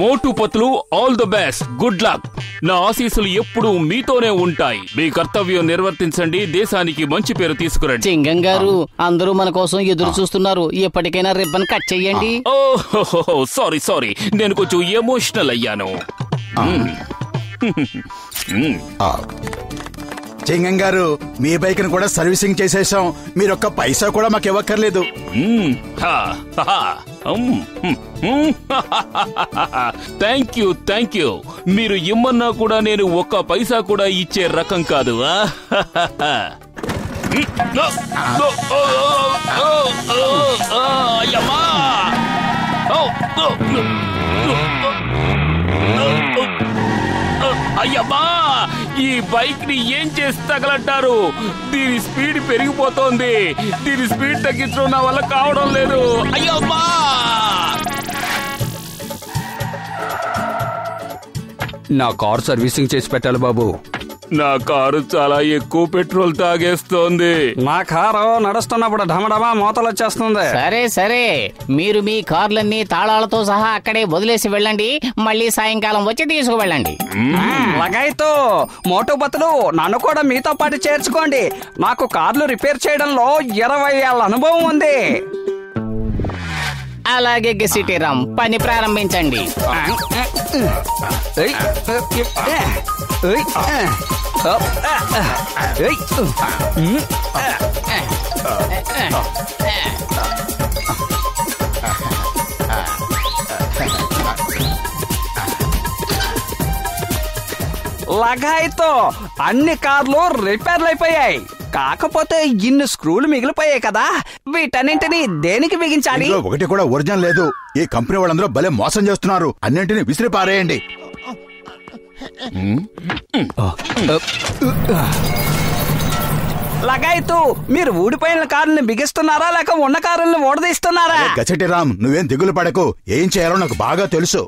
Motu Patlu all the best good luck నా ఆశీస్సులు ఎప్పుడూ మీతోనే ఉంటాయి. మీ కర్తవ్యం నిర్వర్తించండి దేశానికి మంచి పేరు తీసుకురండి. చింగం గారు అందరూ మన కోసం ఎదురు చూస్తున్నారు. ఎప్పటికైనా రిబ్బన్ కట్ చెయ్యండి ఓ సారీ సారీ నేను కొంచెం ఎమోషనల్ అయ్యాను. చింగం గారు మీ బైక్ను కూడా సర్వీసింగ్ చేసేసాం. మీరొక్క పైసా కూడా మాకు ఇవ్వక్కర్లేదు. Thank you thank you. మీరు ఇమ్మన్నా కూడా నేను ఒక్క పైసా కూడా ఇచ్చే రకం కాదు అయ్యమ్మా! ఈ బైక్ని ఏం చేసి తగలంటారు దీని స్పీడ్ పెరిగిపోతోంది. దీని స్పీడ్ తగ్గించడం నా వల్ల కావడం లేదు. అయ్యమ్మా నా కార్ సర్వీసింగ్ చేసి పెట్టాలి బాబు. నా కారు చాలా ఎక్కువ పెట్రోల్ తాగేస్తోంది నా కారు నడుస్తున్నప్పుడు ఢమఢమా మూతలు వచ్చేస్తుంది సరే సరే మీరు మీ కార్లన్నీ తాళాలతో సహా అక్కడే వదిలేసి వెళ్ళండి మళ్ళీ సాయంకాలం వచ్చి తీసుకువెళ్ళండి లగాయితో మోటో బతులు నన్ను కూడా మీతో పాటు చేర్చుకోండి నాకు కార్లు రిపేర్ చేయడంలో ఇరవై ఏళ్ళ అనుభవం ఉంది అలాగే గెసిటీరామ్ పని ప్రారంభించండి లగాయితో అన్ని కార్లు రిపేర్లు అయిపోయాయి. కాకపోతే ఇన్ని స్క్రూలు మిగిలిపోయాయి కదా. వీటన్నింటినీ దేనికి బిగించాలి? ఒకటి కూడా ఒరిజినల్ లేదు. ఈ కంపెనీ వాళ్ళందరూ భలే మోసం చేస్తున్నారు. అన్నింటినీ విసిరి పారేయండి లగాయితూ మీరు ఊడిపోయిన కారుని బిగిస్తున్నారా లేక ఉన్న కారుల్ని ఓడదీస్తున్నారా? గచటి రామ్ నువ్వేం దిగులు పడకు. ఏం చేయాలో నాకు బాగా తెలుసు.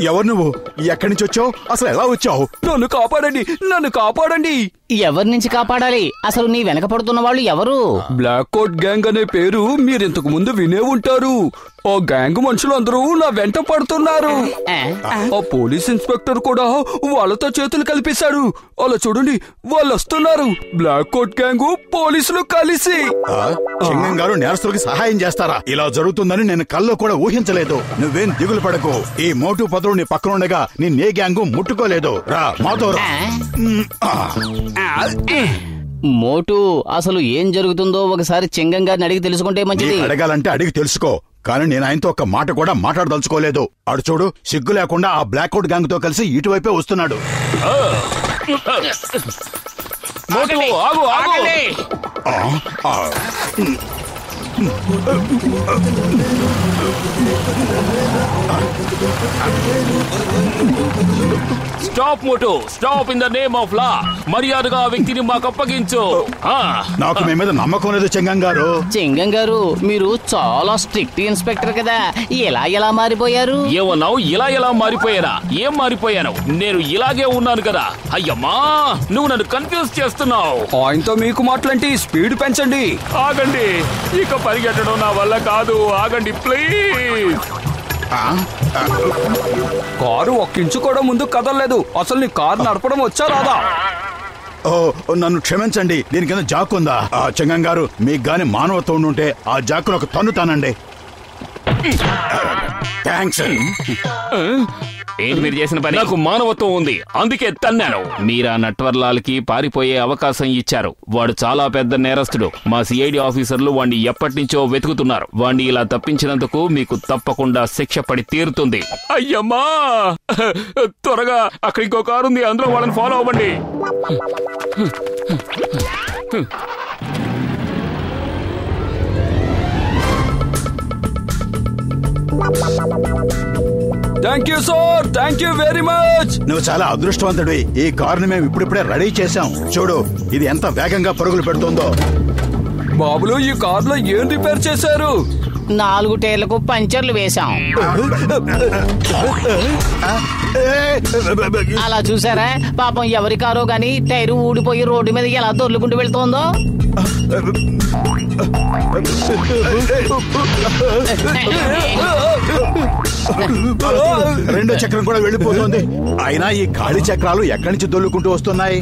ఎవరు నువ్వు? ఎక్కడి నుంచి వచ్చావు? అసలు ఎలా వచ్చావు? నన్ను కాపాడండి నన్ను కాపాడండి. ఎవరి నుంచి కాపాడాలి? అసలు నీ వెనక పడుతున్న వాళ్ళు ఎవరు? బ్లాక్ కోట్ గ్యాంగ్ అనే పేరు మీరు ఇంతకు ముందు వినే ఉంటారు. ఆ గ్యాంగ్ మనుషులందరూ నా వెంట పడుతున్నారు. ఆ, ఆ? పోలీస్ ఇన్స్పెక్టర్ కూడా వాళ్ళతో చేతులు కలిపేశాడు. అలా చూడండి వాళ్ళు వస్తున్నారు. బ్లాక్ కోట్ గ్యాంగ్ పోలీసులు కలిసి. గారు నేరస్తులకి సహాయం చేస్తారా? ఇలా జరుగుతుందని నేను కల్లో కూడా ఊహించలేదు. నువ్వేం దిగులు పడకు. ఈ మోటు పదులు నీ పక్కన ఉండగా నే గ్యాంగు ముట్టుకోలేదు. రా మాతో రా. మోటు అసలు ఏం జరుగుతుందో ఒకసారి చింగం గారిని అడిగి తెలుసుకుంటే మంచిది. నీకు అడగాలంటే అడిగి తెలుసుకో. కానీ నేను ఆయనతో ఒక మాట కూడా మాట్లాడదలుచుకోలేదు. అడు చూడు సిగ్గు లేకుండా ఆ బ్లాక్ అవుట్ గ్యాంగ్తో కలిసి ఇటువైపే వస్తున్నాడు. మోటు ఆగు ఆగు. ఆ, ఆ. Stop Motu stop in the name of law. మర్యాదగా ఆ వ్యక్తిని మాకు అప్పగించు. ఆ, నాకు మీ మీద నమ్మకం లేదు చెంగం గారు. చింగం గారు మీరు చాలా స్ట్రిక్ట్ ఇన్స్పెక్టర్ కదా. ఎలా ఎలా మారిపోయారు? ఏమన్నావు? ఇలా ఎలా మారిపోయానా ఏం మారిపోయాను? నేను ఇలాగే ఉన్నాను కదా. అయ్యమ్మా నువ్వు నన్ను కన్ఫ్యూజ్ చేస్తున్నావు. ఆయనతో మీకు మాటలంటే స్పీడ్ పెంచండి. ఆగండి. ఇక పరిగెట్టడం నా వల్ల కాదు. ఆగండి ప్లీజ్. ఆ, కారు ఒక్క ఇంచు కూడా ముందు కదలలేదు. అసలు నీ కారు నడపడం వచ్చా రాదా? ఓ నన్ను క్షమించండి. దీని కింద జాక్ ఉందా? ఆ చెంగం గారు మీకు గాని మానవత్వం ఉంటే ఆ జాక్కును ఒక తన్నుతానండి థ్యాంక్స్ ఏంటి మీరు చేసిన పని? నాకు మానవత్వం ఉంది. అందుకే తన్నాను. మీరా నట్వర్లాల్కి పారిపోయే అవకాశం ఇచ్చారు. వాడు చాలా పెద్ద నేరస్తుడు. మా సిఐడి ఆఫీసర్లు వాణ్ణి ఎప్పటి నుంచో వెతుకుతున్నారు. వాణ్ణి ఇలా తప్పించినందుకు మీకు తప్పకుండా శిక్ష పడి తీరుతుంది. అయ్యమ్మా! త్వరగా అక్కడ ఇంకో కారు ఉంది. అందులో వాళ్ళని ఫాలో అవ్వండి. Thank you sir thank you very much నువ్వు చాలా అదృష్టవంతుడివి. ఈ కారుని మేము ఇప్పుడిప్పుడే రెడీ చేశాం. చూడు ఇది ఎంత వేగంగా పరుగులు పెడుతుందో. బాబులు ఈ కారులో ఏం రిపేర్ చేశారు? నాలుగు టైర్లకు పంచర్లు వేశాం. అలా చూసారా? పాపం ఎవరి కారో గాని టైరు ఊడిపోయి రోడ్డు మీద ఎలా దొర్లుకుంటూ వెళ్తోందో? రెండో చక్రం కూడా వెళ్ళిపోతుంది. అయినా ఈ ఖాళీ చక్రాలు ఎక్కడి నుంచి దొల్లుకుంటూ వస్తున్నాయి?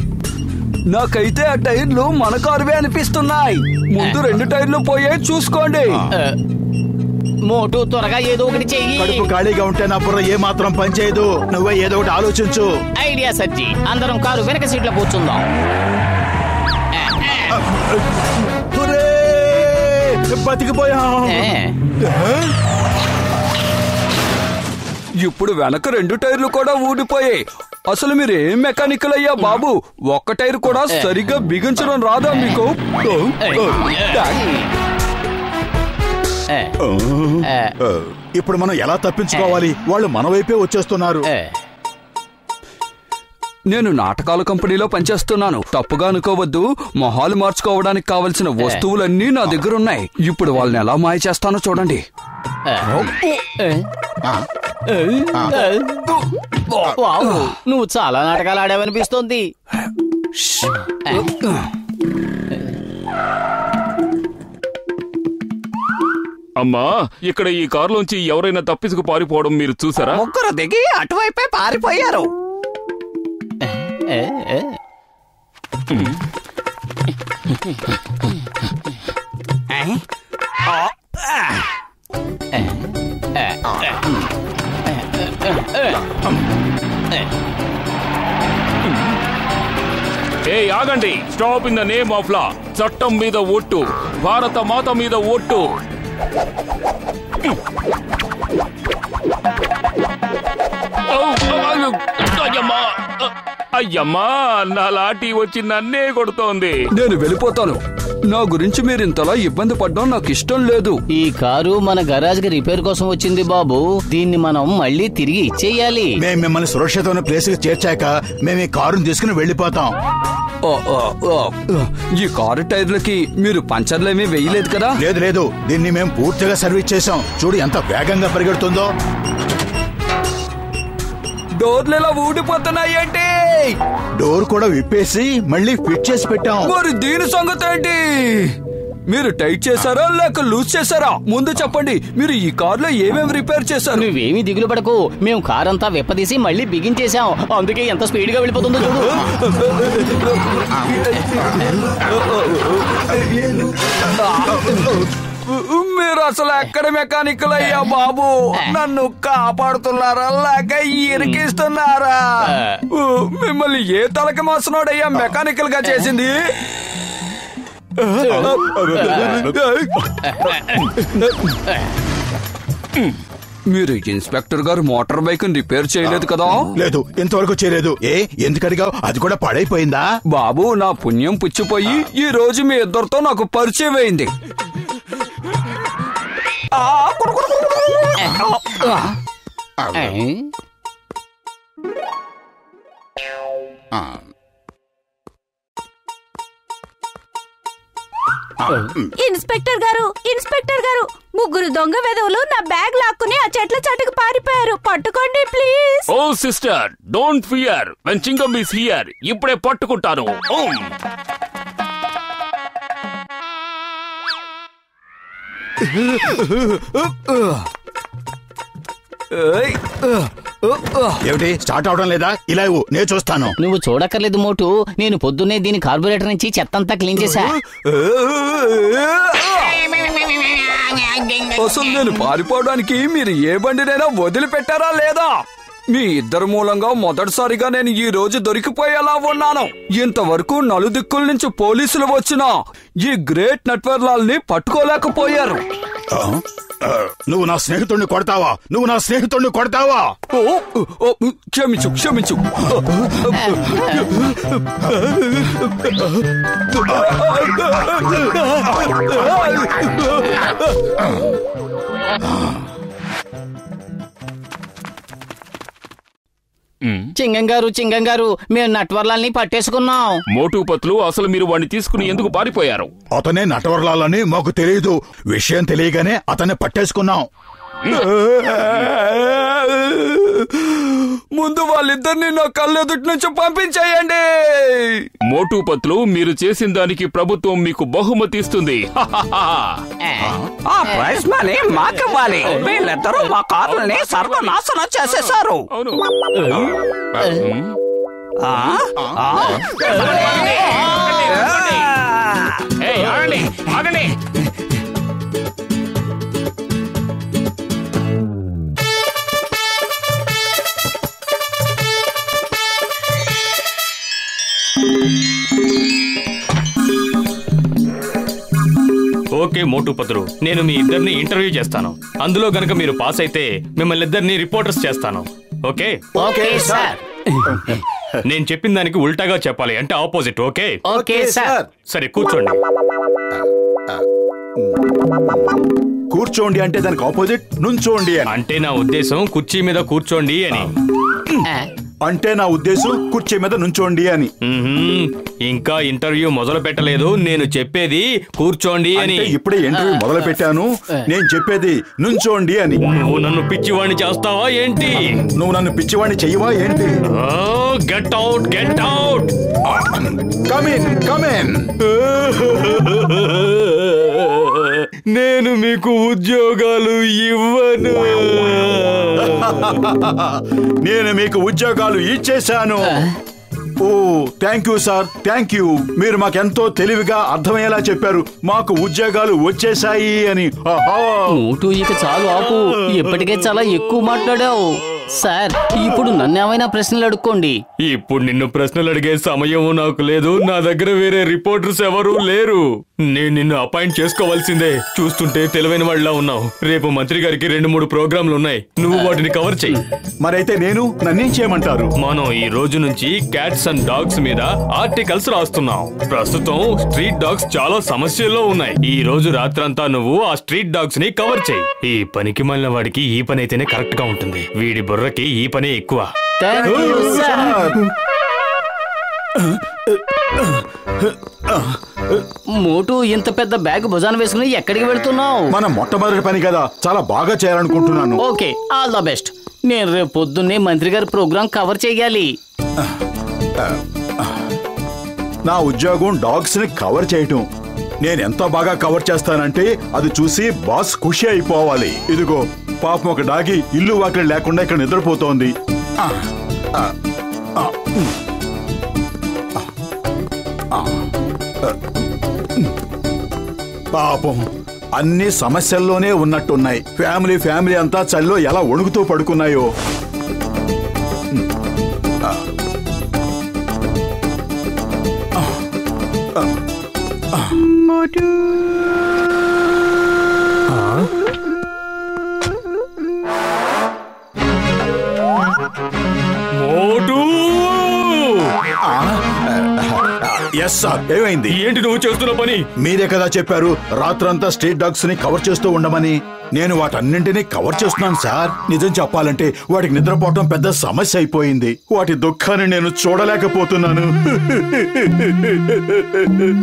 నాకైతే ఆ టైర్లు మన కారువే అనిపిస్తున్నాయి. ముందు రెండు టైర్లు పోయే చూసుకోండి. మోటు త్వరగా ఏదో ఒకటి చెయ్యి. కడుపు ఖాళీగా ఉంటే నా బుర్ర ఏ మాత్రం పనిచేయదు. నువ్వే ఏదో ఒకటి ఆలోచించు. ఐడియా సజ్జి అందరం కారు వెనక సీట్లో కూర్చుందాం! బతికిపోయాం. ఇప్పుడు వెనక రెండు టైర్లు కూడా ఊడిపోయాయి. అసలు మీరు ఏం మెకానికల్ అయ్యా బాబు? ఒక్క టైర్ కూడా సరిగ్గా బిగించడం రాదా మీకు? ఇప్పుడు మనం ఎలా తప్పించుకోవాలి? వాళ్ళు మన వైపే వచ్చేస్తున్నారు. నేను నాటకాల కంపెనీలో పనిచేస్తున్నాను. తప్పుగా అనుకోవద్దు. మొహాలు మార్చుకోవడానికి కావలసిన వస్తువులన్నీ నా దగ్గర ఉన్నాయి. ఇప్పుడు వాళ్ళని ఎలా మాయ చేస్తానో చూడండి. వావ్, నువ్వు చాలా నాటకాలు ఆడావనిపిస్తోంది. అమ్మా ఇక్కడ ఈ కారులోంచి ఎవరైనా తప్పించుకు పారిపోవడం మీరు చూసారా? ముగ్గురు దిగి అటువైపే పారిపోయారు. ఏ, ఏ. ఏ? ఏ ఆగండి. Stop in the name of law చట్టం మీద ఒట్టు భారత మాత మీద ఒట్టు అయ్యమ్మా. అయ్యమ్మా నా లాఠీ వచ్చి నన్నే కొడుతోంది. నేను వెళ్ళిపోతాను. నా గురించి మీరు ఇంతలా ఇబ్బంది పడడం నాకు ఇష్టం లేదు. ఈ కారు మన గరాజ్కి రిపేర్ కోసం వచ్చింది బాబు. దీన్ని మనం మళ్ళీ తిరిగి ఇచ్చేయాలి. మేము మిమ్మల్ని సురక్షితమైన ప్లేస్కి చేర్చాక మేము ఈ కారుని తీసుకుని వెళ్ళిపోతాం. ఈ కారు టైర్లకి మీరు పంచర్లేమీ వేయలేదు కదా? లేదు లేదు. దీన్ని మేము పూర్తిగా సర్వీస్ చేసాం చూడు ఎంత వేగంగా పరిగెడుతుందో. డోర్లు ఇలా ఊడిపోతున్నాయి ఏంటి? డోర్ కూడా విప్పేసి మళ్ళీ ఫిట్ చేసి పెట్టాం. మరి దీని సంగతి ఏంటి? మీరు టైట్ చేశారా లేక లూజ్ చేశారా? ముందు చెప్పండి మీరు ఈ కార్లో ఏమేమి రిపేర్ చేశారు? నువ్వేమీ దిగులు పడకు. మేము కార్ అంతా విప్పదీసి మళ్ళీ బిగించేశాం అందుకే ఎంత స్పీడ్గా వెళ్ళిపోతుందో చూడు. మీరు అసలు ఎక్కడ మెకానికల్ అయ్యా బాబు? నన్ను కాపాడుతున్నారా? లేక ఇరికిస్తున్నారా? మిమ్మల్ని ఏ తలకి మాసనోడయ్యా మెకానికల్గా చేసింది మీరు ఇన్స్పెక్టర్ గారు మోటార్ బైక్ రిపేర్ చేయలేదు కదా? లేదు ఇంతవరకు చేయలేదు. ఏ ఎందుకు అడిగావు? అది కూడా పాడైపోయిందా? బాబు నా పుణ్యం పుచ్చిపోయి ఈ రోజు మీ ఇద్దరితో నాకు పరిచయం అయింది. ఇన్స్పెక్టర్ గారు ఇన్స్పెక్టర్ గారు ముగ్గురు దొంగ వెధవులు నా బ్యాగ్ లాక్కుని ఆ చెట్ల చెట్టుకు పారిపోయారు. పట్టుకోండి please. Oh sister don't fear. When Chingam is here ఇప్పుడే పట్టుకుంటాను. ఏమిటి? స్టార్ట్ అవడం లేదా? ఇలా ఇవ్వు నేను చూస్తాను. నువ్వు చూడక్కర్లేదు మోటు. నేను పొద్దున్నే దీని కార్బొరేటర్ నుంచి చెత్తంతా క్లీన్ చేశా. అసలు నేను పారిపోవడానికి మీరు ఏ బండినైనా వదిలిపెట్టారా లేదా? మీ ఇద్దరు మూలంగా మొదటిసారిగా నేను ఈ రోజు దొరికిపోయేలా ఉన్నాను. ఇంతవరకు నలుదిక్కుల నుంచి పోలీసులు వచ్చినా ఈ గ్రేట్ నట్వర్లాల్ని పట్టుకోలేకపోయారు నువ్వు నా స్నేహితుడిని కొడతావా? నువ్వు నా స్నేహితుడిని కొడతావా? క్షమించు క్షమించు. చింగం గారు చింగం గారు మేము నట్వర్లాల్ని పట్టేసుకున్నాం. మోటు పత్లు అసలు మీరు వాడిని తీసుకుని ఎందుకు పారిపోయారు? అతనే నటవర్లాలని మాకు తెలియదు. విషయం తెలియగానే అతన్ని పట్టేసుకున్నాం. ముందు వాళ్ళిద్దరిని నా కళ్ళెదుటి నుంచి పంపించేయండి! మోటు పత్లు మీరు చేసిన దానికి ప్రభుత్వం మీకు బహుమతి ఇస్తుంది. ఆ ప్రైజ్ మనీ మాకివ్వాలి. వీళ్ళిద్దరూ మా కార్లని సర్వనాశనం చేసేశారు. అవును. ఆ? ఆ? ఏయ్, ఆగండి, ఆగండి. ఓకే మోటు పత్రు నేను మీ ఇద్దరిని ఇంటర్వ్యూ చేస్తాను. అందులో గనక మీరు పాస్ అయితే మిమ్మల్ని ఇద్దరిని రిపోర్టర్స్ చేస్తాను. ఓకే? Okay sir. నేను చెప్పిన దానికి ఉల్టాగా చెప్పాలి అంటే ఆపోజిట్ ఓకే? Okay sir. సరే కూర్చోండి. కూర్చోండి అంటే దానికి ఆపోజిట్ నుంచోండి అని. అంటే నా ఉద్దేశం కుర్చీ మీద కూర్చోండి అని. అంటే నా ఉద్దేశం కుర్చీ మీద నుంచోండి అని. ఇంకా ఇంటర్వ్యూ మొదలు పెట్టలేదు. నేను చెప్పేది కూర్చోండి అని. అంటే ఇప్పుడే ఇంటర్వ్యూ మొదలు పెట్టాను. నేను చెప్పేది నుంచోండి అని. నువ్వు నన్ను పిచ్చివాణ్ణి చేస్తావా ఏంటి? నువ్వు నన్ను పిచ్చివాణ్ణి చెయ్యవా ఏంటి? Get out get out come in come in నేను మీకు ఉద్యోగాలు ఇవ్వను నేను మీకు ఉద్యోగాలు ఇచ్చేశాను ఓ thank you sir thank you మీరు మాకెంతో తెలివిగా అర్థమయ్యేలా చెప్పారు మాకు ఉద్యోగాలు వచ్చేసాయి అని ఇక చాలు ఆపు ఇప్పటికే చాలా ఎక్కువ మాట్లాడావు సార్ ఇప్పుడు నన్ను ఏమైనా ప్రశ్నలు అడుక్కోండి. ఇప్పుడు నిన్ను ప్రశ్నలు అడిగే సమయం నాకు లేదు. నా దగ్గర వేరే రిపోర్టర్స్ ఎవరూ లేరు. నేను నిన్ను అపాయింట్ చేసుకోవాల్సిందే. చూస్తుంటే తెలివైన వాళ్ళ ఉన్నావు. రేపు మంత్రి గారికి రెండు మూడు ప్రోగ్రాంలు ఉన్నాయి. నువ్వు వాటిని కవర్ చెయ్యి మరైతే నేను నన్నేం చేయమంటారు? మనం ఈ రోజు నుంచి క్యాట్స్ అండ్ డాగ్స్ మీద ఆర్టికల్స్ రాస్తున్నాం. ప్రస్తుతం స్ట్రీట్ డాగ్స్ చాలా సమస్యల్లో ఉన్నాయి. ఈ రోజు రాత్రంతా నువ్వు ఆ స్ట్రీట్ డాగ్స్ని కవర్ చేయి. ఈ పనికి మళ్ళిన వాడికి ఈ పని అయితేనే కరెక్ట్గా ఉంటుంది. వీడి బుర్రకి ఈ పనే ఎక్కువ. మోటు ఇంత పెద్ద బ్యాగ్ భుజాన వేసుకుని ఎక్కడికి వెళ్తున్నావు? మన మొట్టమొదటి పని కదా చాలా బాగా చేయాలనుకుంటున్నాను. ఓకే ఆల్ ద బెస్ట్ నేను రేపు పొద్దున్నే మంత్రి గారి ప్రోగ్రాం కవర్ చేయాలి. నా ఉద్యోగం డాగ్స్ని కవర్ చేయటం. నేను ఎంత బాగా కవర్ చేస్తానంటే అది చూసి బాస్ ఖుషి అయిపోవాలి. ఇదిగో పాపం ఒక డాగి ఇల్లు వాకిలి లేకుండా ఇక్కడ నిద్రపోతోంది. పాపం అన్ని సమస్యల్లోనే ఉన్నట్టున్నాయి. ఫ్యామిలీ ఫ్యామిలీ అంతా చలిలో ఎలా వణుకుతూ పడుకున్నాయో. మోటు. ఎస్ సార్ ఏమైంది? ఏంటి నువ్వు చేస్తున్న పని? మీరే కదా చెప్పారు రాత్రంతా స్ట్రీట్ డాగ్స్ని కవర్ చేస్తూ ఉండమని. నేను వాటన్నింటినీ కవర్ చేస్తున్నాను సార్. నిజం చెప్పాలంటే వాటికి నిద్రపోవటం పెద్ద సమస్య అయిపోయింది. వాటి దుఃఖాన్ని నేను చూడలేకపోతున్నాను.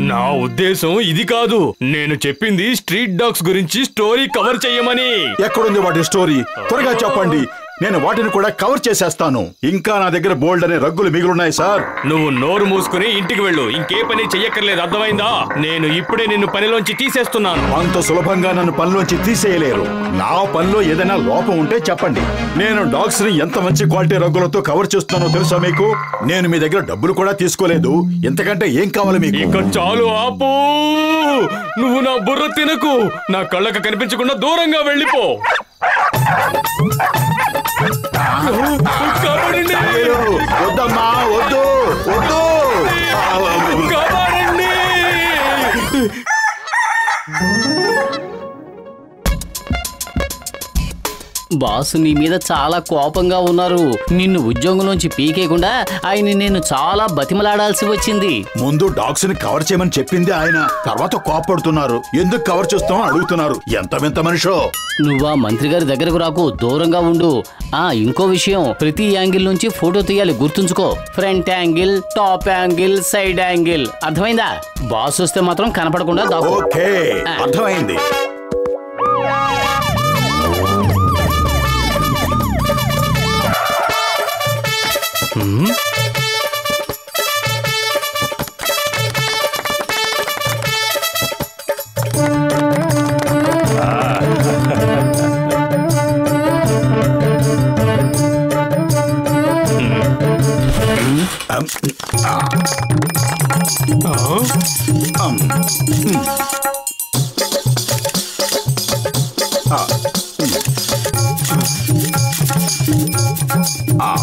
నా ఉద్దేశం ఇది కాదు. నేను చెప్పింది స్ట్రీట్ డాగ్స్ గురించి స్టోరీ కవర్ చెయ్యమని. ఎక్కడుంది వాటి స్టోరీ? త్వరగా చెప్పండి. నేను వాటిని కూడా కవర్ చేసేస్తాను. ఇంకా నా దగ్గర బోల్డ్ అనే రగ్గులు మిగిలిన్నాయి సార్. నువ్వు నోరు మూసుకుని ఇంటికి వెళ్ళు. ఇంకే పని చెయ్యక్కర్లేదు. అర్థమైందా? నేను ఇప్పుడే నిన్ను పనిలోంచి తీసేస్తున్నాను. అంత సులభంగా నన్ను పనిలోంచి తీసేయలేరు. నా పనిలో ఏదైనా లోపం ఉంటే చెప్పండి. నేను డాగ్స్ని ఎంత మంచి క్వాలిటీ రగ్గులతో కవర్ చేస్తున్నానో తెలుసా మీకు? నేను మీ దగ్గర డబ్బులు కూడా తీసుకోలేదు. ఎంతకంటే ఏం కావాలి మీకు? ఇక చాలు ఆపు. నువ్వు నా బుర్ర తినకు. నా కళ్ళకు కనిపించకుండా దూరంగా వెళ్ళిపో. వద్దమ్మా వద్దు. బాస్ నీ మీద చాలా కోపంగా ఉన్నారు. నిన్ను ఉద్యోగం నుంచి పీకేయకుండా ఆయన నేను చాలా బతిమలాడాల్సి వచ్చింది. ముందు డాగ్స్ని కవర్ చేయమని చెప్పింది ఆయన. తర్వాత కోపడుతున్నారు ఎందుకు కవర్ చేస్తాం అడుగుతున్నారు. ఎంత వింత మనిషో. నువ్వా మంత్రి గారి దగ్గరకు రాకు దూరంగా ఉండు. ఆ ఇంకో విషయం. ప్రతి యాంగిల్ నుంచి ఫోటో తీయాలి గుర్తుంచుకో. Front angle top angle side angle. అర్థమైందా? బాస్ వస్తే మాత్రం కనపడకుండా దాకు. ఓకే అర్థమైంది. Hmm?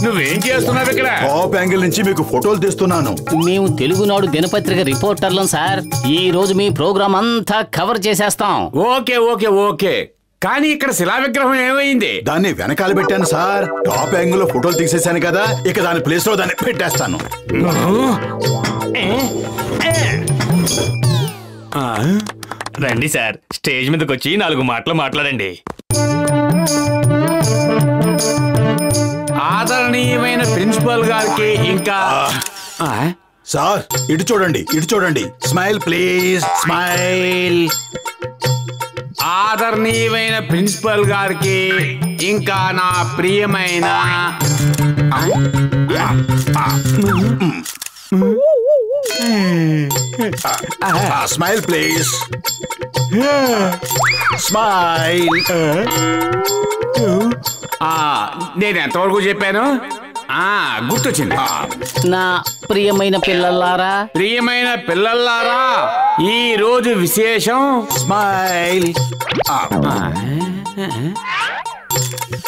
నువ్వేం చేస్తున్నావు ఇక్కడ? టాప్ యాంగిల్ నుంచి మీకు ఫోటోలు తీస్తున్నాను. మేము తెలుగునాడు దినపత్రిక రిపోర్టర్లం సార్. ఈ రోజు మీ ప్రోగ్రామ్ అంతా కవర్ చేసేస్తాం. Okay okay okay. కానీ ఇక్కడ శిలా విగ్రహం ఏమైంది? దాన్ని వెనకాల పెట్టాను సార్. టాప్ యాంగిల్లో ఫోటోలు తీసేశాను కదా ఇక దాని ప్లేస్లో దాన్ని పెట్టేస్తాను. రండి సార్. స్టేజ్ మీదకి వచ్చి నాలుగు మాటలు మాట్లాడండి. ఆదరణీయమైన ప్రిన్సిపల్ గారికి ఇంకా? సార్ ఇటు చూడండి ఇటు చూడండి. Smile please smile. ఆదరణీయమైన ప్రిన్సిపల్ గారికి ఇంకా నా ప్రియమైన స్మైల్ ప్లీజ్. స్మైల్. ఆ, నేను ఎంతవరకు చెప్పాను? ఆ గుర్తొచ్చింది. నా ప్రియమైన పిల్లలారా ప్రియమైన పిల్లల్లారా ఈ రోజు విశేషం స్మైల్.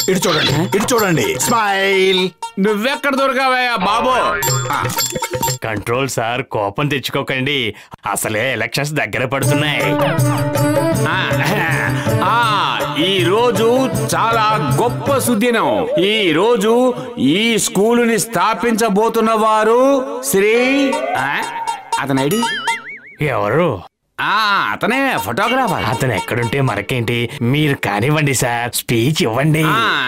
ఇటు చూడండి ఇటు చూడండి. స్మైల్. నువ్వెక్కడ దొరకావయ్యా బాబు? కంట్రోల్ సార్ కోపం తెచ్చుకోకండి. అసలే ఎలక్షన్స్ దగ్గర పడుతున్నాయి. ఆ, ఆ, ఈ రోజు చాలా గొప్ప సుదినం. ఈ రోజు ఈ స్కూలుని స్థాపించబోతున్న వారు శ్రీ ఆ, అతని ఐడి? ఎవరు? అతనే ఫోటోగ్రాఫర్ అతను ఎక్కడుంటే మనకేంటి మీరు కానివ్వండి సార్ స్పీచ్ ఇవ్వండి.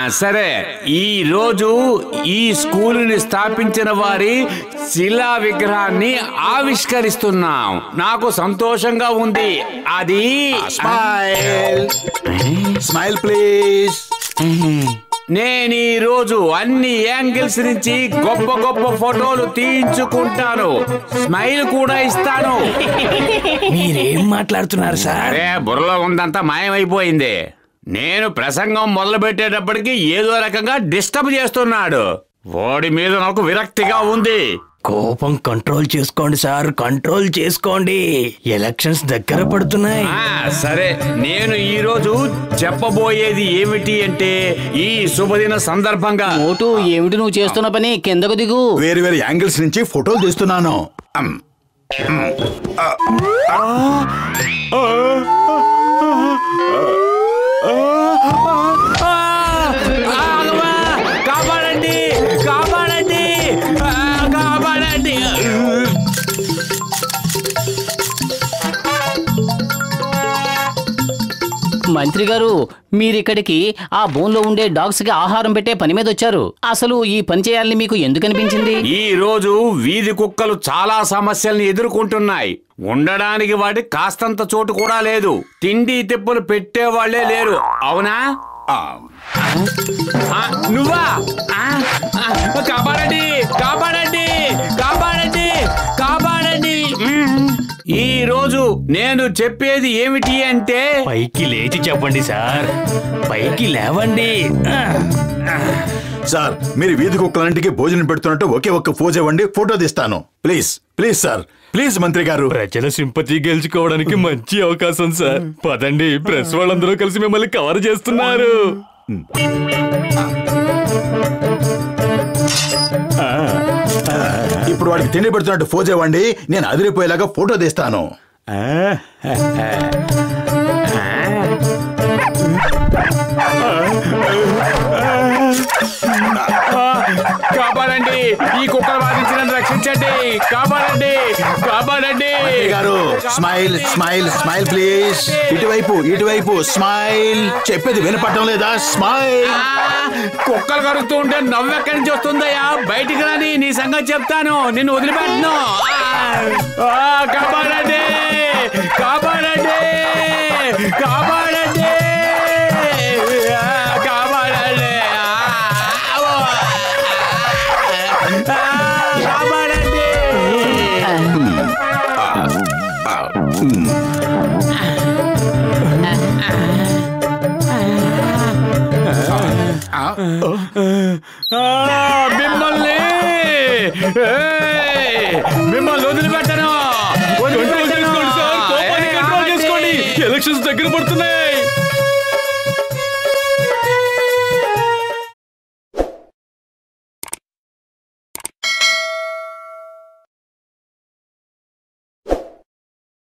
సరే. ఈ రోజు ఈ స్కూలుని స్థాపించిన వారి శిలా విగ్రహాన్ని ఆవిష్కరిస్తున్నాం. నాకు సంతోషంగా ఉంది. అది స్మైల్. Smile please. నేను ఈ రోజు అన్ని యాంగిల్స్ నుంచి గొప్ప గొప్ప ఫోటోలు తీయించుకుంటాను. స్మైల్ కూడా ఇస్తాను. మీరేం మాట్లాడుతున్నారు సార్? అరే బుర్రలో ఉందంతా మాయమైపోయింది. నేను ప్రసంగం మొదలు పెట్టేటప్పటికి ఏదో రకంగా డిస్టర్బ్ చేస్తున్నాడు. వాడి మీద నాకు విరక్తిగా ఉంది. కోపం కంట్రోల్ చేసుకోండి సార్ కంట్రోల్ చేసుకోండి. ఎలక్షన్స్ దగ్గర పడుతున్నాయి. ఆ సరే నేను ఈ రోజు చెప్పబోయేది ఏమిటి అంటే ఈ శుభదిన సందర్భంగా మోటు ఏమిటి నువ్వు చేస్తున్న పని? కిందకు దిగు. వేరు వేరు యాంగిల్స్ నుంచి ఫోటోలు తీస్తున్నాను. మంత్రి గారు మీరిక్కడికి ఆ బోన్లో ఉండే డాగ్స్కి ఆహారం పెట్టే పని మీద వచ్చారు. అసలు ఈ పని చేయాలని మీకు ఎందుకు అనిపించింది? ఈ రోజు వీధి కుక్కలు చాలా సమస్యల్ని ఎదుర్కొంటున్నాయి. ఉండడానికి వాటి కాస్తంత చోటు కూడా లేదు. తిండి తిప్పులు పెట్టేవాళ్ళే లేరు. అవునా? ఆ, నువ్వా? ఆ, ఆ, కాపాడండి కాపాడండి కాపాడండి. ఈ రోజు నేను చెప్పేది ఏమిటి అంటే పైకి లేచి చెప్పండి సార్. పైకి లేవండి. సార్ మీరు వీధి కుక్కలంటికి భోజనం పెడుతున్నట్టు ఒకే ఒక్క ఫోజ్ ఇవ్వండి ఫోటో తీస్తాను. Please please sir. ప్లీజ్ మంత్రి గారు. ప్రజల సింపతి గెలుచుకోవడానికి మంచి అవకాశం సార్. పదండి ప్రెస్ వాళ్ళందరూ కలిసి మిమ్మల్ని కవర్ చేస్తున్నారు. ఇప్పుడు వాడికి తిండి పెడుతున్నట్టు ఫోజ్ ఇవ్వండి నేను అదిరిపోయేలాగా ఫోటో తీస్తాను. కాపాడండి ఈ కుక్కలు బాధించిన రక్షించండి. కాపాడండి. గారు. స్మైల్ స్మైల్ స్మైల్ ప్లీజ్ ఇటువైపు ఇటువైపు స్మైల్ చెప్పేది వినపడటం లేదా? స్మైల్ కుక్కలు కరుస్తూ ఉంటే నవ్వు ఎక్కడి నుంచి వస్తుందయ్యా? బయటికి రాని నీ సంగతి చెప్తాను. నిన్ను వదిలిపెట్టను. కాపాడండి కాపాడండి కాపాడండి. మిమ్మల్ని! మిమ్మల్ని వదిలిపెట్టను! ఎలక్షన్స్ దగ్గర పడుతున్నాయి.